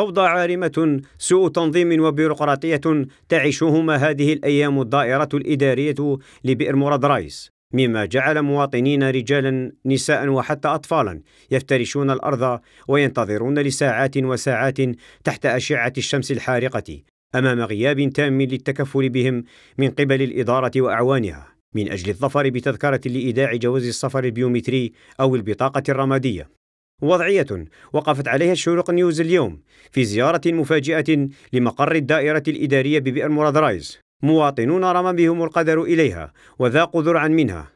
فوضى عارمة سوء تنظيم وبيروقراطية تعيشهما هذه الأيام الدائرة الإدارية لبئر مراد رايس مما جعل مواطنين رجالا نساء وحتى أطفالا يفترشون الأرض وينتظرون لساعات وساعات تحت أشعة الشمس الحارقة أمام غياب تام للتكفل بهم من قبل الإدارة وأعوانها من أجل الظفر بتذكرة لإيداع جواز السفر البيومتري أو البطاقة الرمادية. وضعية وقفت عليها الشروق نيوز اليوم في زيارة مفاجئة لمقر الدائرة الإدارية ببئر مراد رايز مواطنون رمى بهم القدر إليها وضاقوا ذرعا منها.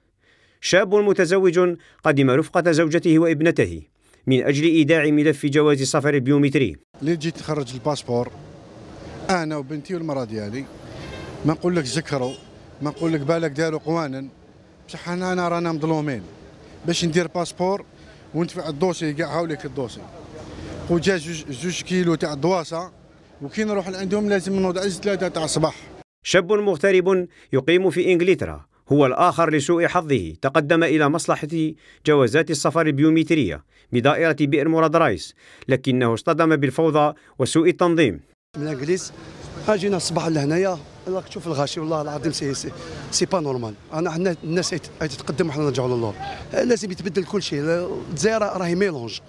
شاب متزوج قدم رفقة زوجته وابنته من أجل إيداع ملف جواز السفر البيومتري اللي جيت تخرج ال passeport؟ أنا وبنتي والمرأة ديالي ما نقول لك ذكروا ما نقول لك بالك داروا قوانا. بصح أنا رانا مظلومين. باش ندير باسبور وندفع الدوسي كاع هاوليك الدوسي. وجا جوج, جوج كيلو تاع الدواسه وكي نروح لعندهم لازم نوضع ثلاثة تاع الصباح. شاب مغترب يقيم في إنجلترا هو الآخر لسوء حظه تقدم إلى مصلحة جوازات السفر البيومترية بدائرة بئر مراد رايس لكنه اصطدم بالفوضى وسوء التنظيم. من الانجليز اجينا الصباح لهنايا. راك تشوف الغاشي والله العظيم سي سي, سي با نورمال. انا حنا الناس تتقدم وحنا نرجعوا للور. لازم يتبدل كل شيء. الجزائر راهي ميلونج.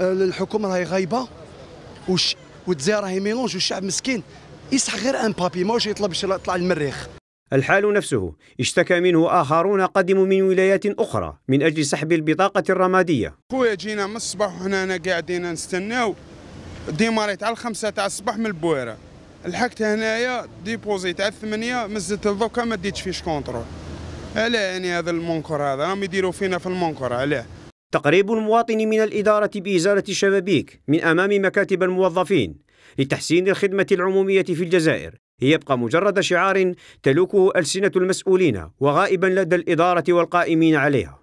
الحكومة راهي غايبة وش والجزائر راهي ميلونج والشعب مسكين. يسحق غير ان بابي ماهوش يطلب يطلع المريخ. الحال نفسه اشتكى منه آخرون قدموا من ولايات أخرى من أجل سحب البطاقة الرمادية. خويا جينا من الصباح وحنا قاعدين نستناو. ديماريت على الخمسة تاع الصباح من البويرة. لحقت هنايا déposé تاع الثمانية مازلت لدوكا ما ديتش fiche contrôle علاه يعني هذا المنكر هذا راهم يديروا فينا في المنكر علاه. تقريب المواطن من الإدارة بإزالة الشبابيك من أمام مكاتب الموظفين لتحسين الخدمة العمومية في الجزائر. يبقى مجرد شعار تلوكه ألسنة المسؤولين وغائبا لدى الإدارة والقائمين عليها.